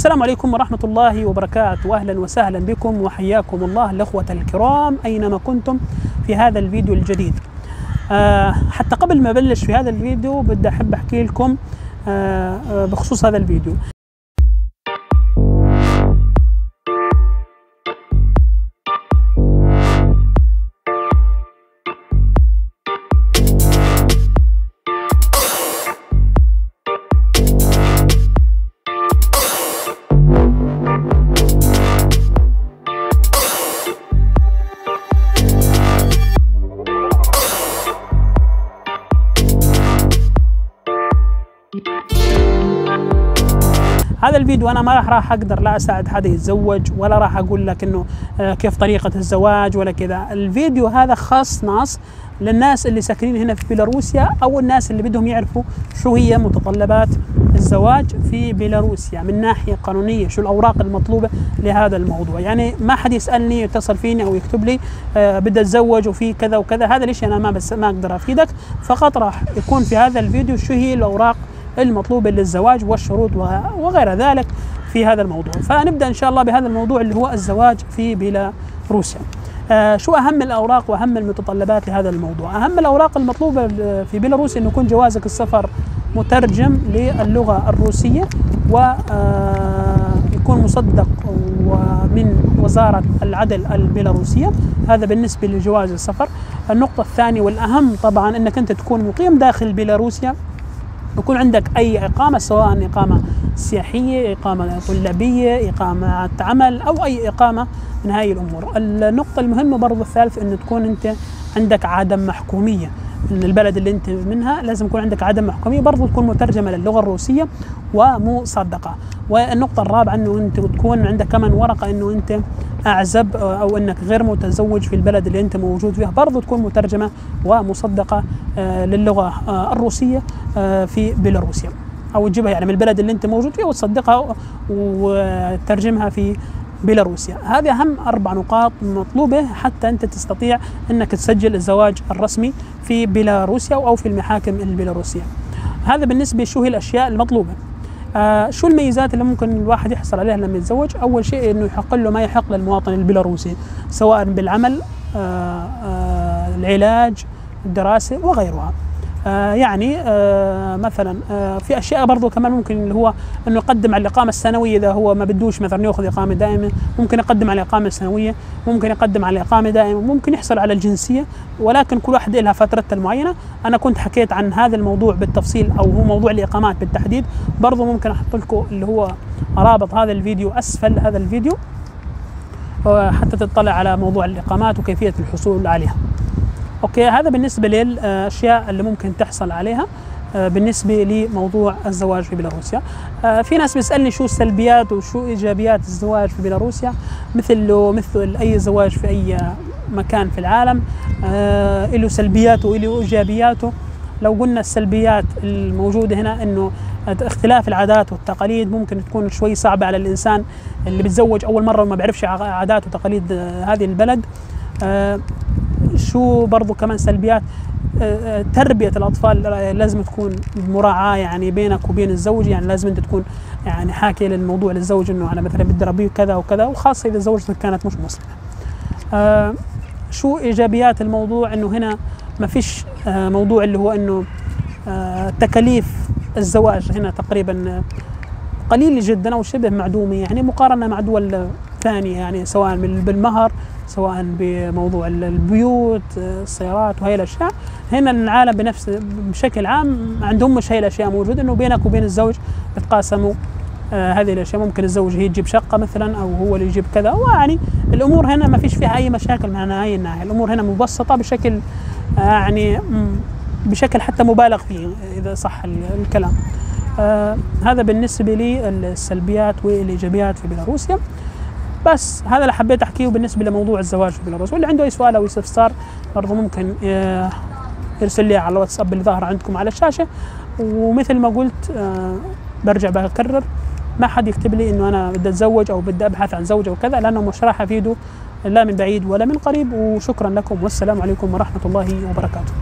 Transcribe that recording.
والسلام عليكم ورحمة الله وبركاته. وأهلا وسهلا بكم وحياكم الله الأخوة الكرام أينما كنتم في هذا الفيديو الجديد. آه حتى قبل ما أبلش في هذا الفيديو بدي أحب أحكي لكم آه آه بخصوص هذا الفيديو. هذا الفيديو أنا ما راح أقدر لا أساعد حدا يتزوج ولا راح أقول لك إنه آه، كيف طريقة الزواج ولا كذا. الفيديو هذا خاص ناس للناس اللي ساكنين هنا في بيلاروسيا أو الناس اللي بدهم يعرفوا شو هي متطلبات الزواج في بيلاروسيا من ناحية قانونية شو الأوراق المطلوبة لهذا الموضوع. يعني ما حد يسألني يتصل فيني أو يكتب لي آه بدي أتزوج وفي كذا وكذا. هذا الشيء أنا ما بس ما أقدر أفيدك. فقط راح يكون في هذا الفيديو شو هي الأوراق المطلوبة للزواج والشروط وغير ذلك في هذا الموضوع. فنبدأ إن شاء الله بهذا الموضوع اللي هو الزواج في بيلاروسيا آه شو أهم الأوراق وأهم المتطلبات لهذا الموضوع؟ أهم الأوراق المطلوبة في بيلاروسيا أنه يكون جوازك السفر مترجم للغة الروسية ويكون مصدق ومن وزارة العدل البيلاروسية. هذا بالنسبة لجواز السفر. النقطة الثانية والأهم طبعا أنك أنت تكون مقيم داخل بيلاروسيا. يكون عندك أي إقامة سواء إقامة سياحية، إقامة طلابية، اقامه عمل أو أي إقامة من هاي الأمور. النقطة المهمة برضو الثالث إنه تكون أنت عندك عدم محكومية من البلد اللي انت منها لازم يكون عندك عدم محكوميه برضو تكون مترجمة للغة الروسية ومصدقة. والنقطة الرابعة إنه أنت تكون عندك كمان ورقة إنه أنت أعزب أو إنك غير متزوج في البلد اللي أنت موجود فيها. برضو تكون مترجمة ومصدقة للغة الروسية في بيلاروسيا. أو تجيبها يعني من البلد اللي أنت موجود فيها وتصدقها وترجمها في بيلاروسيا. هذه أهم أربع نقاط مطلوبة حتى أنت تستطيع أنك تسجل الزواج الرسمي في بيلاروسيا أو في المحاكم البيلاروسية. هذا بالنسبة شو هي الأشياء المطلوبة. آه شو الميزات اللي ممكن الواحد يحصل عليها لما يتزوج؟ أول شيء إنه يحق له ما يحق للمواطن البيلاروسي سواء بالعمل آه آه العلاج الدراسة وغيرها. آه يعني آه مثلا آه في أشياء برضو كمان ممكن اللي هو أنه يقدم على الإقامة السنوية إذا هو ما بدوش مثلا يأخذ إقامة دائمة ممكن يقدم على الإقامة السنوية ممكن يقدم على اقامه دائمة ممكن يحصل على الجنسية ولكن كل واحد لها فترتها المعينة. أنا كنت حكيت عن هذا الموضوع بالتفصيل أو هو موضوع الإقامات بالتحديد. برضو ممكن أحط لكم اللي هو رابط هذا الفيديو أسفل هذا الفيديو حتى تطلع على موضوع الإقامات وكيفية الحصول عليها. أوكي هذا بالنسبة للأشياء اللي ممكن تحصل عليها. بالنسبة لموضوع الزواج في بيلاروسيا. في ناس بيسألني شو السلبيات وشو إيجابيات الزواج في بيلاروسيا مثل مثل أي زواج في أي مكان في العالم. له سلبياته وله إيجابياته. لو قلنا السلبيات الموجودة هنا إنه اختلاف العادات والتقاليد ممكن تكون شوي صعبة على الإنسان اللي بيتزوج أول مرة وما بيعرفش عادات وتقاليد هذه البلد. شو برضو كمان سلبيات تربية الأطفال لازم تكون مراعاة يعني بينك وبين الزوج يعني لازم أنت تكون يعني حاكي للموضوع للزوج إنه أنا مثلا بدي أربيه كذا وكذا وخاصة إذا زوجتك كانت مش مسلمة. آه شو إيجابيات الموضوع إنه هنا ما فيش آه موضوع اللي هو إنه آه تكاليف الزواج هنا تقريبا قليلة جدا أو شبه معدومة يعني مقارنة مع دول ثانية يعني سواء بالمهر سواء بموضوع البيوت السيارات وهي الأشياء. هنا العالم بنفس بشكل عام عندهم مش هي الأشياء موجودة. إنه بينك وبين الزوج بتقاسموا آه هذه الأشياء. ممكن الزوج هي تجيب شقة مثلا أو هو اللي يجيب كذا. ويعني الأمور هنا ما فيش فيها أي مشاكل من هاي الناحيه الأمور هنا مبسطة بشكل آه يعني بشكل حتى مبالغ فيه إذا صح الكلام. آه هذا بالنسبة لي السلبيات والإيجابيات في بيلاروسيا. بس هذا اللي حبيت أحكيه بالنسبة لموضوع الزواج في بيلاروس. واللي عنده أي سؤال أو استفسار برضه ممكن يرسل لي على الواتساب اللي ظاهر عندكم على الشاشة. ومثل ما قلت برجع بكرر ما حد يكتب لي إنه أنا بدي أتزوج أو بدي أبحث عن زوجة وكذا لأنه مش راح افيده لا من بعيد ولا من قريب. وشكرا لكم والسلام عليكم ورحمة الله وبركاته.